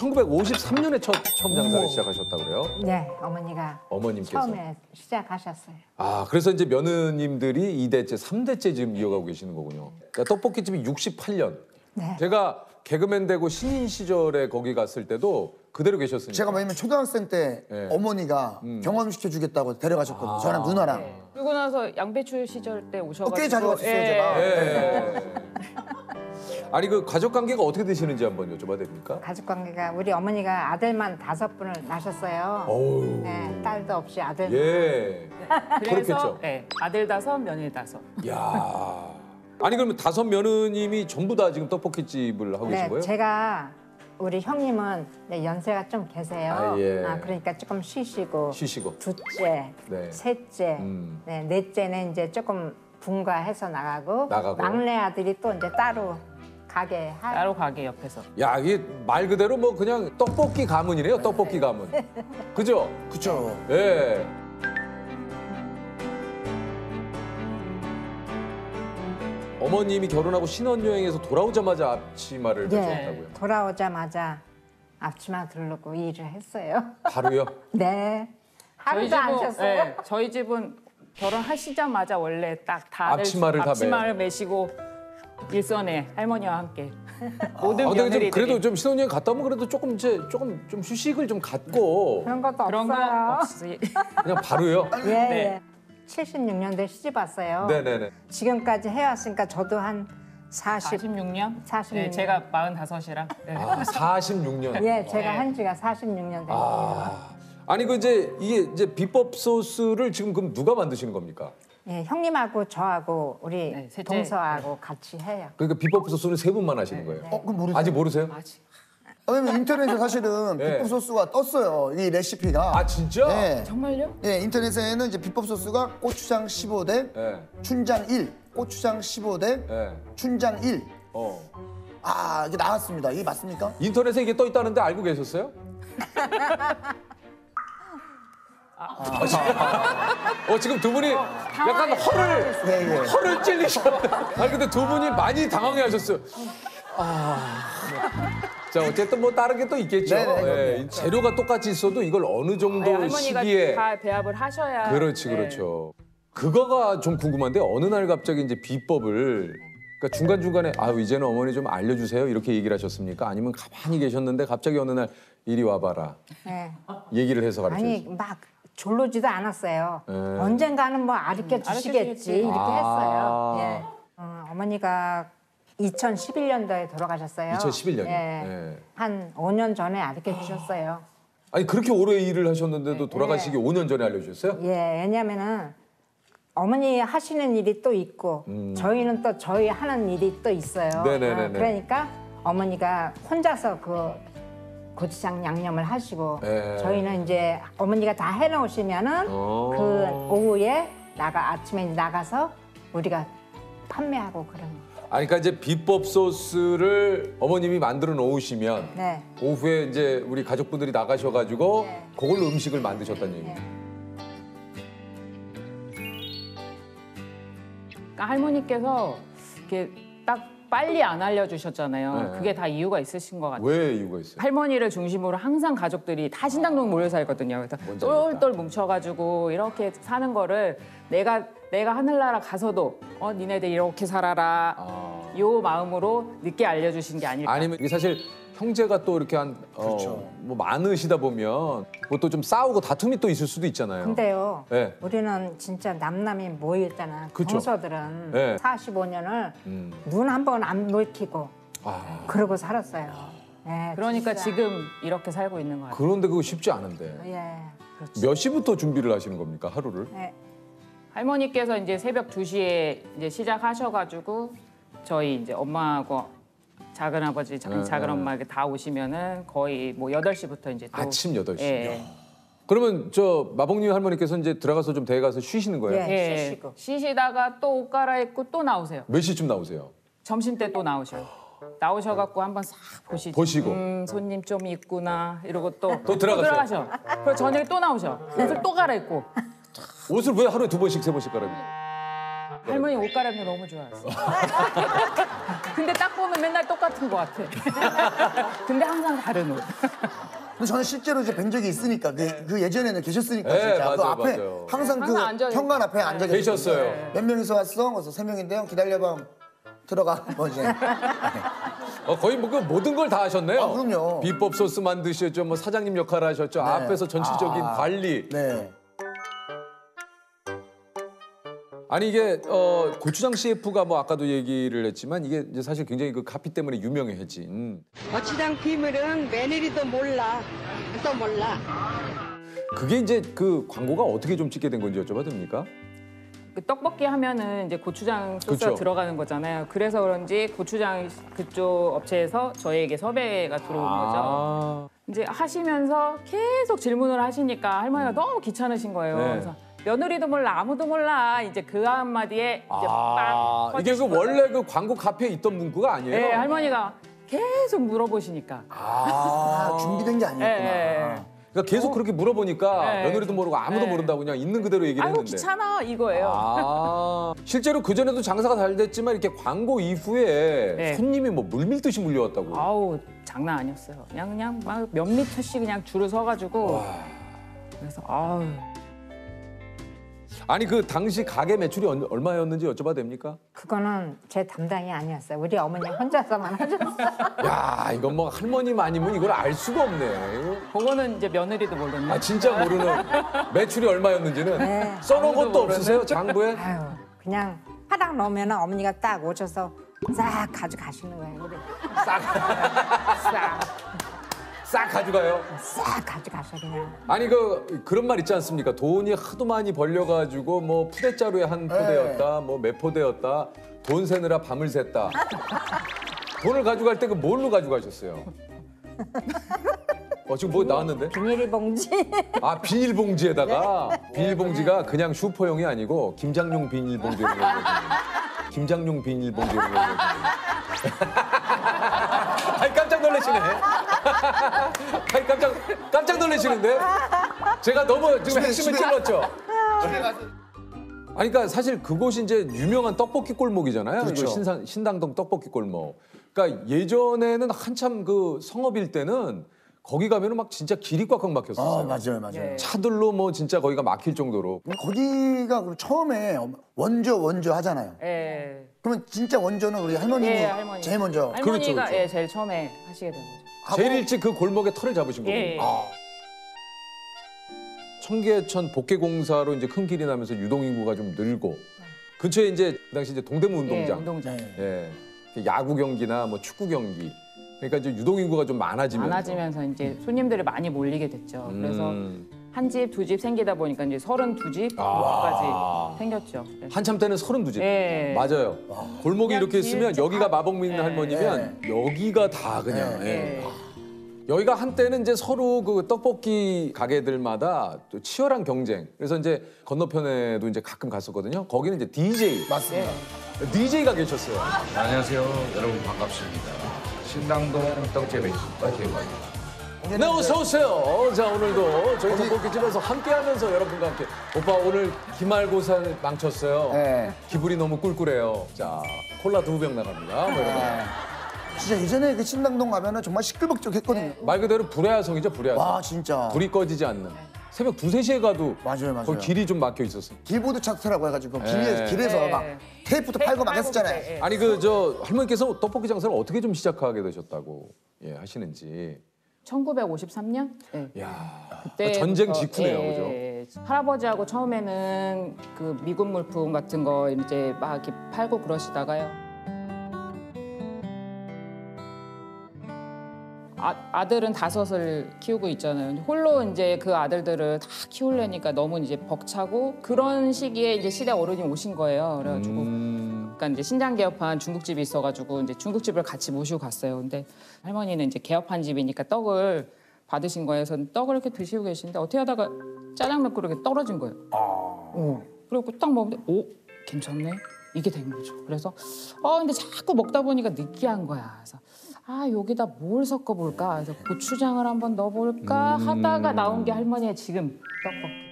1953년에 첫 처음 장사를 시작하셨다고 그래요? 네, 어머니가 어머님께서. 처음에 시작하셨어요. 아, 그래서 이제 며느님들이 2대째, 3대째 지금 이어가고 계시는 거군요. 그러니까 떡볶이집이 68년. 네. 제가 개그맨 되고 신인 시절에 거기 갔을 때도 그대로 계셨으니까. 제가 뭐냐면 초등학생 때 네. 어머니가 경험시켜 주겠다고 데려가셨거든요. 저랑 누나랑. 그리고 나서 양배추 시절 때 오셔가지고 꽤 자주 왔었어요, 예. 제가. 예. 아니 그 가족 관계가 어떻게 되시는지 한번 여쭤봐도 됩니까? 가족 관계가 우리 어머니가 아들만 다섯 분을 낳으셨어요. 어우. 네, 딸도 없이 아들. 예. 그래서 그렇겠죠. 예, 아들 다섯, 며느리 다섯. 야. 아니 그러면 다섯 며느님이 전부 다 지금 떡볶이 집을 하고 계신 네, 거예요? 제가 우리 형님은 네, 연세가 좀 계세요. 아, 예. 그러니까 조금 쉬시고 쉬시고. 둘째, 네. 셋째, 음. 네, 넷째는 이제 조금 분가해서 나가고, 나가고. 막내 아들이 또 이제 따로 가게 하. 따로 가게 옆에서. 야, 이게 말 그대로 뭐 그냥 떡볶이 가문이네요. 떡볶이 가문. 그죠? 그쵸. 예. 어머님이 결혼하고 신혼여행에서 돌아오자마자 앞치마를 예, 매셨다고요. 돌아오자마자 앞치마 두르고 일을 했어요. 하루요? 네. 하루도 안 쉬었어요. 예, 저희 집은 결혼하시자마자 원래 딱 다들 앞치마를 다 앞치마를 매시고 일선에 할머니와 함께 모든 아, 근데 좀 며느리들이 그래도 좀 신혼여행 갔다 오면 그래도 조금 이제 조금 좀 휴식을 좀 갖고 그런 것도 그런 없어요. 거 없이 그냥 바로요. 예, 네. 예. 76년도에 시집 왔어요. 네네네. 지금까지 해왔으니까 저도 한 40. 46년? 46 네, 년. 제가 45이랑. 네. 아, 46년. 예, 제가 네. 한 지가 46년 됐어요. 아. 아니 그 이제 이게 이제 비법 소스를 지금 그럼 누가 만드시는 겁니까? 예, 형님하고 저하고 우리 네, 셋째. 동서하고 같이 해요. 그러니까 비법 소스는 세 분만 하시는 거예요. 어, 그럼 모르세요? 아직 모르세요? 아, 왜냐면 인터넷에 사실은 네. 비법 소스가 떴어요. 이 레시피가. 아 진짜? 네. 정말요? 네, 인터넷에는 이제 비법 소스가 고추장 15대, 네. 춘장 1, 고추장 15대, 네. 춘장 1. 어. 아, 이게 나왔습니다. 이게 맞습니까? 인터넷에 이게 떠 있다는데 알고 계셨어요? 아, 지금- 어 지금 두 분이 약간 허를 네, 네. 허를 찔리셔. 아니 근데 두 분이 많이 당황해 하셨어요. 아. 자 어쨌든 뭐 다른 게 또 있겠죠. 네, 네, 예, 이 재료가 똑같이 있어도 이걸 어느 정도 할머니가 시기에 다 배합을 하셔야. 그렇지 네. 그렇죠. 그거가 좀 궁금한데 어느 날 갑자기 이제 비법을 그러니까 중간 중간에 아 이제는 어머니 좀 알려주세요 이렇게 얘기를 하셨습니까? 아니면 가만히 계셨는데 갑자기 어느 날 이리 와봐라 예. 얘기를 해서 아니 가르쳐주세요. 막 졸르지도 않았어요. 네. 언젠가는 뭐 아르켜 주시겠지 알려주시겠지. 이렇게 아. 했어요. 예. 어, 어머니가 2011년도에 돌아가셨어요. 2011년 이요? 예. 예. 한 5년 전에 아르켜 주셨어요. 아니 그렇게 오래 일을 하셨는데도 네. 돌아가시기 5년 전에 알려주셨어요? 예, 왜냐면은 어머니 하시는 일이 또 있고 저희는 또 저희 하는 일이 또 있어요. 음. 네네네네. 어, 그러니까 어머니가 혼자서 그 고추장 양념을 하시고 예. 저희는 이제 어머니가 다 해놓으시면은 어. 그 오후에 나가 아침에 나가서 우리가 판매하고 그런. 거. 아니 그러니까 이제 비법 소스를 어머님이 만들어 놓으시면 네. 오후에 이제 우리 가족분들이 나가셔가지고 네. 그걸로 음식을 만드셨다는 얘기예요. 네. 그러니까 할머니께서 이렇게 딱 빨리 안 알려주셨잖아요. 네. 그게 다 이유가 있으신 것 같아요. 왜 이유가 있어요? 할머니를 중심으로 항상 가족들이 다 신당동 모여 살거든요. 그래서 뭔지 알겠다. 똘똘 뭉쳐가지고 이렇게 사는 거를 내가 내가 하늘나라 가서도 어 니네들 이렇게 살아라. 아. 요 마음으로 늦게 알려주신 게 아닐까. 아니면 이게 사실 형제가 또 이렇게 한 그렇죠. 어, 뭐 많으시다 보면 뭐또좀 싸우고 다툼이 또 있을 수도 있잖아요. 근데요. 네. 우리는 진짜 남남이 모일 때는 그쵸. 동서들은 네. 45년을 음. 눈한 번안 물키고 아, 그러고 살았어요. 네, 그러니까 진짜. 지금 이렇게 살고 있는 거예요. 그런데 그거 쉽지 않은데. 예. 몇 시부터 준비를 하시는 겁니까 하루를? 네. 할머니께서 이제 새벽 2시에 이제 시작하셔가지고 저희 이제 엄마하고 작은 아버지, 작- 네, 작은 네. 엄마 이렇게 다 오시면은 거의 뭐 8시부터 이제 또 아침 8시. 예. 그러면 저 마봉님 할머니께서 이제 들어가서 좀 대에 가서 쉬시는 거예요? 예. 예. 쉬시고. 쉬시다가 또 옷 갈아입고 또 나오세요. 몇 시쯤 나오세요? 점심 때 또 나오셔요. 나오셔갖고 한번 싹 보시죠. 보시고. 음, 손님 좀 있구나 이러고 또 또 들어가세요? 들어가셔. 그리고 저녁에 또 나오셔. 옷을 또 갈아입고. 옷을 왜 하루에 두 번씩 세 번씩 갈아입니까? 할머니 옷 갈아입는 거 너무 좋아했어. 근데 딱 보면 맨날 똑같은 것 같아. 근데 항상 다른 옷. 근데 저는 실제로 이제 뵌 적이 있으니까 그, 그 예전에는 계셨으니까 네, 진짜 그 맞아요, 앞에 맞아요. 항상 그 항상 앉아 있- 현관 앞에 앉아 계셨어요. 계셨어요. 몇 명이서 왔어? 그래서 세 명인데요. 기다려봐. 들어가. 뭐 이제. 어, 거의 뭐그 모든 걸 다 하셨네요. 아, 그럼요. 비법 소스 만드셨죠. 뭐 사장님 역할 하셨죠. 앞에서 전체적인 아. 관리. 네. 아니 이게 어, 고추장 CF가 뭐 아까도 얘기를 했지만 이게 이제 사실 굉장히 그 카피 때문에 유명해진 고추장 비밀은 며느리도 몰라. 또 몰라. 그게 이제 그 광고가 어떻게 좀 찍게 된 건지 여쭤봐도 됩니까? 그 떡볶이 하면은 이제 고추장 소스가 그쵸. 들어가는 거잖아요. 그래서 그런지 고추장 그쪽 업체에서 저희에게 섭외가 들어온 거죠. 아, 이제 하시면서 계속 질문을 하시니까 할머니가 너무 귀찮으신 거예요. 네. 그래서 며느리도 몰라 아무도 몰라 이제 그 한마디에 이제 아 빵 이게 그. 원래 그 광고 카피에 있던 문구가 아니에요? 네 할머니가 계속 물어보시니까 아, 준비된 게 아니었구나. 예, 예. 그러니까 계속 그렇게 물어보니까 네. 며느리도 모르고 아무도 네. 모른다고 그냥 있는 그대로 얘기를 아이고 했는데. 귀찮아 이거예요. 아 실제로 그 전에도 장사가 잘 됐지만 이렇게 광고 이후에 네. 손님이 뭐 물밀듯이 물려왔다고. 아우 장난 아니었어요. 그냥 그냥 막 몇 미터씩 그냥 줄을 서가지고 그래서 아우 아니 그 당시 가게 매출이 얼- 얼마였는지 여쭤봐도 됩니까? 그거는 제 담당이 아니었어요. 우리 어머니 혼자서만 하셨어요. 야 이건 뭐 할머님 아니면 이걸 알 수가 없네. 이거. 그거는 이제 며느리도 모르는. 아 진짜 모르는 매출이 얼마였는지는 네. 써놓은 것도. 없으세요 장부에? 아유, 그냥 파닥 넣으면 어머니가 딱 오셔서 싹 가져가시는 거예요. 우리 싹, 싹 가져가요. 싹 가져가셔 그냥. 아니 그 그런 말 있지 않습니까? 돈이 하도 많이 벌려가지고 뭐 푸대자루에 한 포대였다, 뭐 몇 포대였다, 돈 세느라 밤을 샜다. 돈을 가져갈 때 그 뭘로 가져가셨어요? 어 지금 뭐 나왔는데? 비닐봉지. 아 비닐봉지에다가 비닐봉지가 그냥 슈퍼용이 아니고 김장용 비닐봉지로 김장용 비닐봉지로 아이 깜짝 놀라시네. 아이 깜짝 깜짝 놀라시는데? 제가 너무 지금 핵심을. 찔렀죠. 아니 그러니까 사실 그곳이 이제 유명한 떡볶이 골목이잖아요. 그렇죠. 이거 신상, 신당동 떡볶이 골목. 그러니까 예전에는 한참 그 성업일 때는 거기 가면은 막 진짜 길이 꽉꽉 막혔었어요. 아, 맞아요, 맞아요. 네. 차들로 뭐 진짜 거기가 막힐 정도로. 거기가 그럼 처음에 원조 원조 하잖아요. 예. 그러면 진짜 원조는 우리 할머님이 예, 할머니. 제일 먼저 할머니가 그렇죠, 그렇죠. 예 제일 처음에 하시게 된 거죠. 제일 일찍 그 골목에 털을 잡으신 거군요. 예. 아. 청계천 복개공사로 이제 큰 길이 나면서 유동 인구가 좀 늘고 근처에 이제 그 당시 이제 동대문 예, 운동장, 운동장. 네. 예. 야구 경기나 뭐 축구 경기. 그러니까 이제 유동 인구가 좀 많아지면서. 많아지면서 이제 손님들이 많이 몰리게 됐죠. 그래서 음. 한 집, 두 집 생기다 보니까 이제 서른 두 집까지 아. 생겼죠. 그래서 한참 때는 서른 두 집. 예. 맞아요. 골목이 그냥 이렇게 있으면 길 여기가 마법 믿는 예. 할머니면 여기가 다 그냥. 예. 예. 예. 여기가 한때는 이제 서로 그 떡볶이 가게들마다 또 치열한 경쟁. 그래서 이제 건너편에도 이제 가끔 갔었거든요. 거기는 이제 DJ. 맞습니다. DJ가 계셨어요. 안녕하세요. 여러분 반갑습니다. 신당동 떡제백숙과 대박입니다. 네, 어서 오세요. 자, 오늘도 저희 떡볶이집에서 함께하면서 여러분과 함께. 오빠 오늘 기말고사 망쳤어요. 네. 기분이 너무 꿀꿀해요. 자, 콜라 두 병 나갑니다. 뭐 이런 거. 진짜 예전에 그 신당동 가면은 정말 시끌벅적했거든요. 말 그대로 불야성이죠, 불야성. 와 진짜. 불이 꺼지지 않는. 새벽 두세 시에 가도 맞아요, 맞아요. 거기 길이 좀 막혀 있었어요. 길보드 차트라고 해가지고 길에, 네. 길에서 네. 막 테이프도 팔고 막 했었잖아요. 예. 아니 그 저 할머니께서 떡볶이 장사를 어떻게 좀 시작하게 되셨다고 예, 하시는지. 1953년? 예. 야 그때 전쟁 직후네요, 그죠? 예. 할아버지하고 처음에는 그 미군 물품 같은 거 이제 막 이렇게 팔고 그러시다가요. 아, 아들은 다섯을 키우고 있잖아요. 홀로 이제 그 아들들을 다 키우려니까 너무 이제 벅차고 그런 시기에 이제 시대 어른이 오신 거예요. 그래가지고 음, 그러니까 이제 신장 개업한 중국집이 있어가지고 이제 중국집을 같이 모시고 갔어요. 근데 할머니는 이제 개업한 집이니까 떡을 받으신 거예요. 그래서 떡을 이렇게 드시고 계시는데 어떻게 하다가 짜장면 그릇에 떨어진 거예요. 어. 그리고 딱 먹는데 오 괜찮네 이게 된 거죠. 그래서 어 근데 자꾸 먹다 보니까 느끼한 거야. 그래서 아 여기다 뭘 섞어볼까? 그래서 고추장을 한번 넣어볼까 하다가 나온 게 할머니의 지금 떡볶이.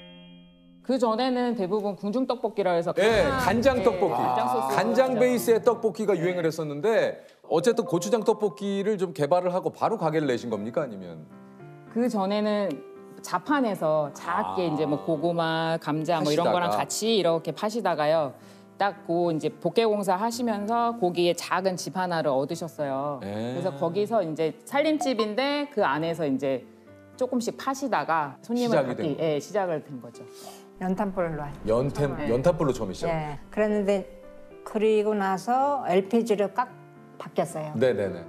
그 전에는 대부분 궁중 떡볶이라 해서 예, 간장, 간장 예, 떡볶이. 간장 소스 간장 베이스의 떡볶이가 유행을 했었는데 어쨌든 고추장 떡볶이를 좀 개발을 하고 바로 가게를 내신 겁니까 아니면? 그 전에는 자판에서 작게 이제 뭐 고구마, 감자 뭐 이런 파시다가. 거랑 같이 이렇게 파시다가요. 딱그 이제 복개 공사 하시면서 거기에 작은 집 하나를 얻으셨어요. 에. 그래서 거기서 이제 살림집인데 그 안에서 이제 조금씩 파시다가 손님을 시작이 받기, 된 예, 시작을 된 거죠. 연탄불로 하죠. 연탄 네. 연탄불로 처음 시작. 예. 그랬는데 그리고 나서 LPG로 깍 바뀌었어요. 네네네.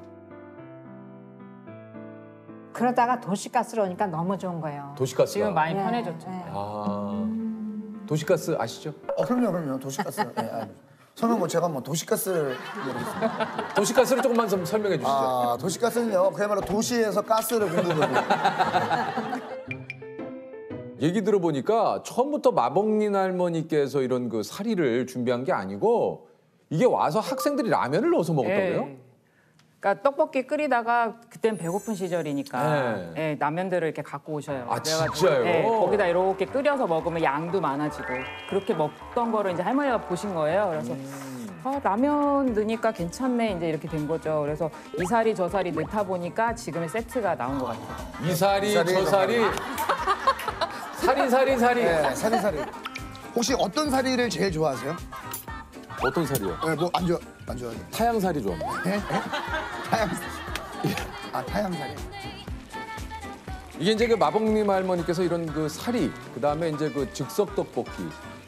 그러다가 도시가스로 오니까 너무 좋은 거예요. 도시가스. 지금 많이 예, 편해졌죠. 예. 아 도시가스 아시죠? 어, 그럼요, 그럼요. 도시가스. 예, 알죠. 설명 뭐 제가 뭐 도시가스를 모르겠습니다. 도시가스를 조금만 좀 설명해 주시죠. 아, 도시가스는요. 그야말로 도시에서 가스를 공급합니다. 얘기 들어보니까 처음부터 마법린 할머니께서 이런 그 사리를 준비한 게 아니고 이게 와서 학생들이 라면을 넣어서 먹었다고요? 예. 그러니까 떡볶이 끓이다가 그땐 배고픈 시절이니까 네. 예, 라면들을 이렇게 갖고 오셔요. 아, 그래가지고, 진짜요? 예, 거기다 이렇게 끓여서 먹으면 양도 많아지고 그렇게 먹던 거를 이제 할머니가 보신 거예요. 그래서 음. 아, 라면 넣으니까 괜찮네 이제 이렇게 된 거죠. 그래서 이 살이 저 살이 넣다 보니까 지금의 세트가 나온 것 같아요. 이 사리 이 사리, 저 사리 사리 사리 사리 네, 사리사리. 혹시 어떤 사리를 제일 좋아하세요? 어떤 사리요? 네, 뭐안 좋아, 안 좋아해요. 타양사리 좋아합니다. 예? 예? 타양사리. 아, 타양사리. 이게 이제 그 마법님 할머니께서 이런 그 사리, 그 다음에 이제 그 즉석 떡볶이.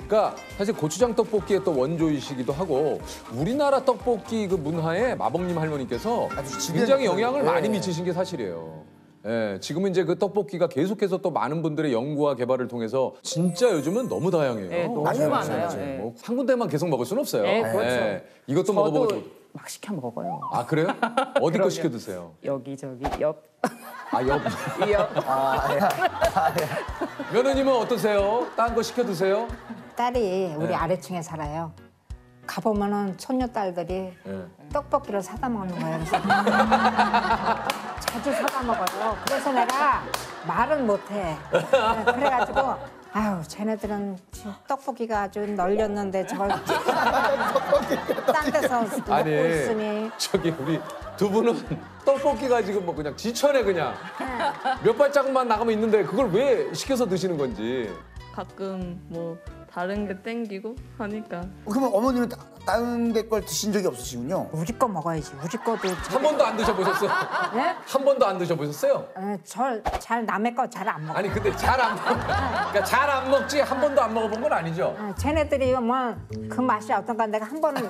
그러니까 사실 고추장 떡볶이의 또 원조이시기도 하고 우리나라 떡볶이 그 문화에 마법님 할머니께서 굉장히. 영향을 예. 많이 미치신 게 사실이에요. 예, 지금은 이제 그 떡볶이가 계속해서 또 많은 분들의 연구와 개발을 통해서 진짜 요즘은 너무 다양해요. 예, 너무 많아요. 예. 뭐한 군데만 계속 먹을 수는 없어요. 예, 그렇죠. 이것도 먹어보고 막 시켜 먹어요. 아 그래요? 어디 거. 시켜 드세요? 여기 저기 옆 아 옆. 옆. 며느님은 어떠세요? 딴 거 시켜 드세요? 딸이 우리 네. 아래층에 살아요. 가보면은 손녀 딸들이 예. 떡볶이를 사다 먹는 거예요. 그래서 자주 사다 먹어요. 그래서 내가 말은 못해. 그래가지고 아유 쟤네들은 지금 떡볶이가 아주 널렸는데 저걸 딴 데서 먹고 아니 있으니. 저기 우리 두 분은 떡볶이 가지고 뭐 그냥 지천에 그냥 몇 발자국만 나가면 있는데 그걸 왜 시켜서 드시는 건지. 가끔 뭐 다른 게 땡기고 하니까 그러면 어머님은 따- 다른 데 걸 드신 적이 없으시군요. 우리 거 먹어야지. 우리 거도 한 번도 안 드셔보셨어요? 네? 한 번도 안 드셔보셨어요? 저잘 남의 거 잘 안 먹어. 아니 근데 잘 안 먹, 그러니까 잘 안 먹지 한 번도 안 먹어본 건 아니죠? 아, 쟤네들이 뭐 그 맛이 어떤가 내가 한 번은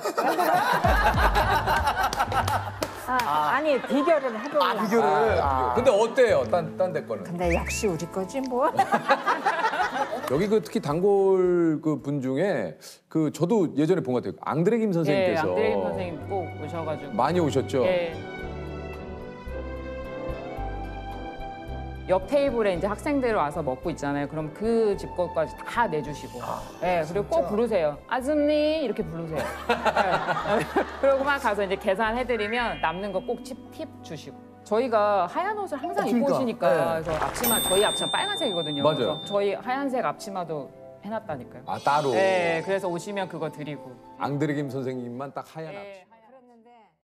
아, 아니 비교를 해보려고 아, 비교를. 아. 근데 어때요? 딴 딴 데 거는? 근데 역시 우리 거지 뭐 여기 그 특히 단골 그 분 중에 그 저도 예전에 본 것 같아요. 앙드레 김 예, 선생님께서 안드레임 선생님 꼭 오셔가지고 많이 오셨죠? 예. 옆 테이블에 이제 학생들 와서 먹고 있잖아요. 그럼 그 집 것까지 다 내주시고. 예, 그리고 꼭 부르세요. 아줌니 이렇게 부르세요. 예. 그러고 막 가서 이제 계산해드리면 남는 거 꼭 팁 주시고. 저희가 하얀 옷을 항상 어, 입고 그러니까. 오시니까 네. 그래서 앞치마 저희 앞치마 빨간색이거든요. 맞아요. 그래서 저희 하얀색 앞치마도 해놨다니까요. 아 따로 네, 그래서 오시면 그거 드리고. 앙드레 김 선생님만 딱 하얀 앞. 예, 하얀-